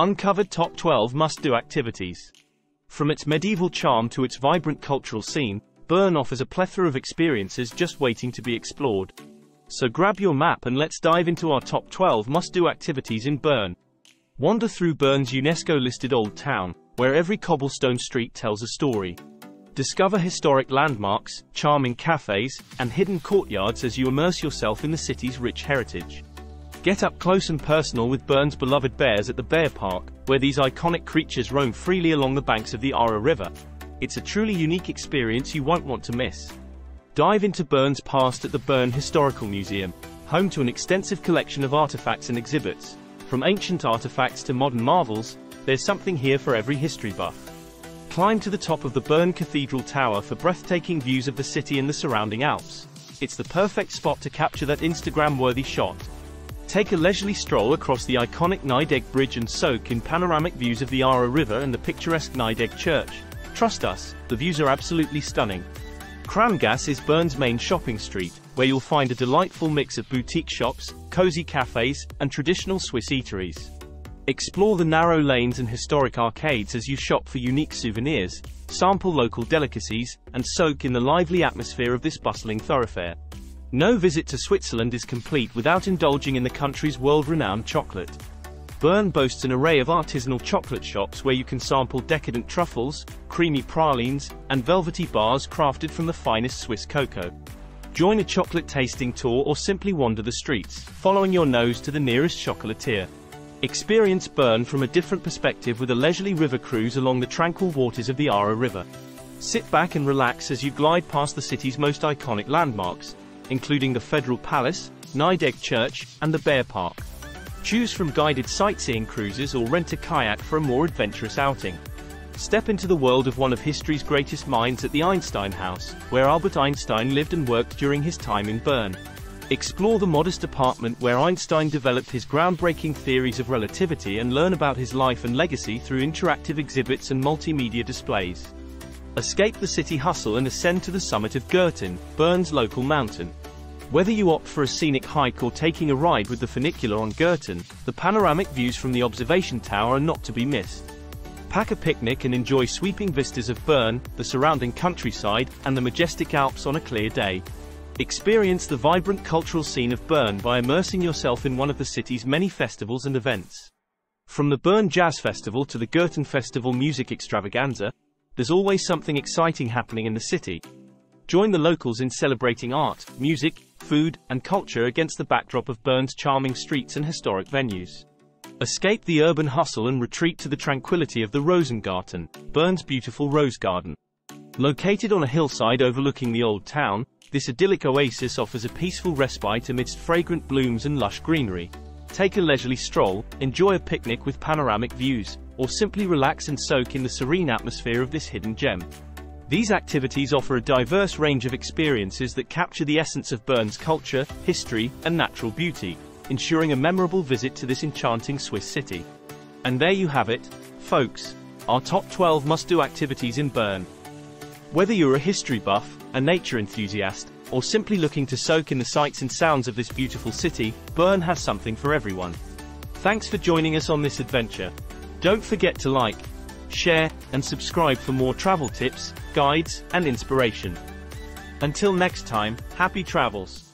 Uncovered Top 12 Must-Do Activities. From its medieval charm to its vibrant cultural scene, Bern offers a plethora of experiences just waiting to be explored. So grab your map and let's dive into our top 12 must-do activities in Bern. Wander through Bern's UNESCO-listed Old Town, where every cobblestone street tells a story. Discover historic landmarks, charming cafes, and hidden courtyards as you immerse yourself in the city's rich heritage. Get up close and personal with Bern's beloved bears at the Bear Park, where these iconic creatures roam freely along the banks of the Aare River. It's a truly unique experience you won't want to miss. Dive into Bern's past at the Bern Historical Museum, home to an extensive collection of artifacts and exhibits. From ancient artifacts to modern marvels, there's something here for every history buff. Climb to the top of the Bern Cathedral Tower for breathtaking views of the city and the surrounding Alps. It's the perfect spot to capture that Instagram-worthy shot. Take a leisurely stroll across the iconic Nydegg Bridge and soak in panoramic views of the Aare River and the picturesque Nydegg Church. Trust us, the views are absolutely stunning. Kramgasse is Bern's main shopping street, where you'll find a delightful mix of boutique shops, cozy cafes, and traditional Swiss eateries. Explore the narrow lanes and historic arcades as you shop for unique souvenirs, sample local delicacies, and soak in the lively atmosphere of this bustling thoroughfare. No visit to Switzerland is complete without indulging in the country's world-renowned chocolate. Bern boasts an array of artisanal chocolate shops where you can sample decadent truffles, creamy pralines, and velvety bars crafted from the finest Swiss cocoa. Join a chocolate tasting tour or simply wander the streets, following your nose to the nearest chocolatier. Experience Bern from a different perspective with a leisurely river cruise along the tranquil waters of the Aare River. Sit back and relax as you glide past the city's most iconic landmarks, including the Federal Palace, Nydegg Church, and the Bear Park. Choose from guided sightseeing cruises or rent a kayak for a more adventurous outing. Step into the world of one of history's greatest minds at the Einstein House, where Albert Einstein lived and worked during his time in Bern. Explore the modest apartment where Einstein developed his groundbreaking theories of relativity and learn about his life and legacy through interactive exhibits and multimedia displays. Escape the city hustle and ascend to the summit of Gurten, Bern's local mountain. Whether you opt for a scenic hike or taking a ride with the funicular on Gurten, the panoramic views from the observation tower are not to be missed. Pack a picnic and enjoy sweeping vistas of Bern, the surrounding countryside, and the majestic Alps on a clear day. Experience the vibrant cultural scene of Bern by immersing yourself in one of the city's many festivals and events. From the Bern Jazz Festival to the Gurten Festival Music Extravaganza, there's always something exciting happening in the city. Join the locals in celebrating art, music, food, and culture against the backdrop of Bern's charming streets and historic venues. Escape the urban hustle and retreat to the tranquility of the Rosengarten, Bern's beautiful rose garden. Located on a hillside overlooking the old town, this idyllic oasis offers a peaceful respite amidst fragrant blooms and lush greenery. Take a leisurely stroll, enjoy a picnic with panoramic views, or simply relax and soak in the serene atmosphere of this hidden gem. These activities offer a diverse range of experiences that capture the essence of Bern's culture, history, and natural beauty, ensuring a memorable visit to this enchanting Swiss city. And there you have it, folks, our top 12 must-do activities in Bern. Whether you're a history buff, a nature enthusiast, or simply looking to soak in the sights and sounds of this beautiful city, Bern has something for everyone. Thanks for joining us on this adventure. Don't forget to like, share, and subscribe for more travel tips, guides, and inspiration. Until next time, happy travels!